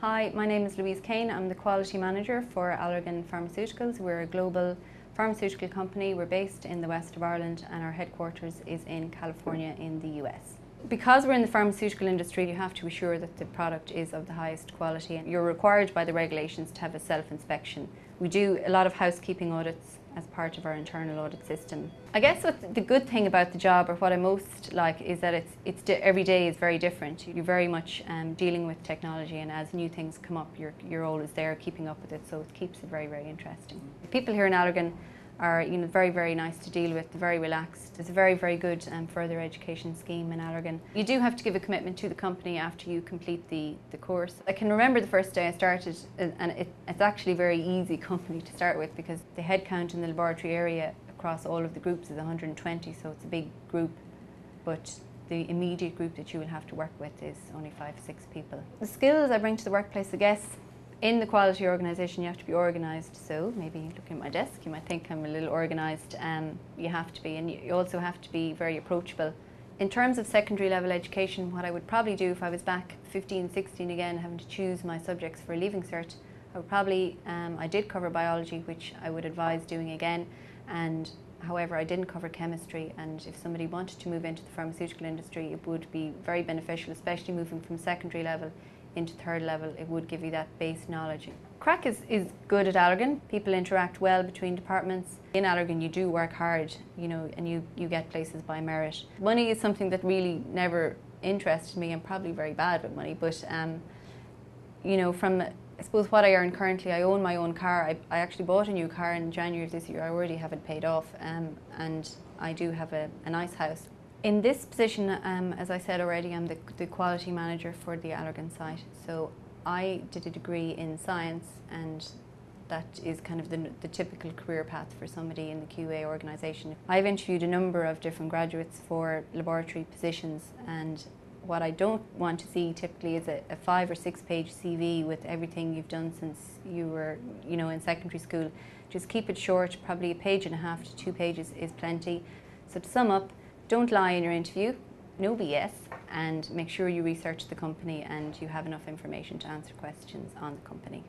Hi, my name is Louise Kane. I'm the quality manager for Allergan Pharmaceuticals. We're a global pharmaceutical company. We're based in the west of Ireland and our headquarters is in California in the US. Because we're in the pharmaceutical industry, you have to assure that the product is of the highest quality. and You're required by the regulations to have a self-inspection. We do a lot of housekeeping audits as part of our internal audit system. I guess what the good thing about the job, or what I most like, is that it's, it's every day is very different. You're very much um, dealing with technology, and as new things come up, you're, you're always there keeping up with it, so it keeps it very, very interesting. People here in Allergan are you know, very, very nice to deal with, very relaxed. It's a very, very good um, further education scheme in Allergan. You do have to give a commitment to the company after you complete the, the course. I can remember the first day I started, and it, it's actually a very easy company to start with because the headcount in the laboratory area across all of the groups is 120, so it's a big group. But the immediate group that you will have to work with is only five, six people. The skills I bring to the workplace, I guess, in the quality organisation you have to be organised so maybe looking at my desk you might think I'm a little organised um, you have to be and you also have to be very approachable. In terms of secondary level education what I would probably do if I was back 15 16 again having to choose my subjects for a leaving cert I would probably um, I did cover biology which I would advise doing again. And however I didn't cover chemistry and if somebody wanted to move into the pharmaceutical industry it would be very beneficial especially moving from secondary level into third level, it would give you that base knowledge. Craic is, is good at Allergan. People interact well between departments. In Allergan, you do work hard, you know, and you, you get places by merit. Money is something that really never interested me. I'm probably very bad with money, but, um, you know, from I suppose what I earn currently, I own my own car. I, I actually bought a new car in January of this year. I already have it paid off, um, and I do have a, a nice house. In this position, um, as I said already, I'm the, the quality manager for the Allergan site. So I did a degree in science and that is kind of the, the, typical career path for somebody in the QA organisation. I've interviewed a number of different graduates for laboratory positions and what I don't want to see typically is a, a, five or six page CV with everything you've done since you were you know in secondary school. Just keep it short, probably a page and a half to two pages is plenty. So to sum up, don't lie in your interview, no BS, and make sure you research the company and you have enough information to answer questions on the company.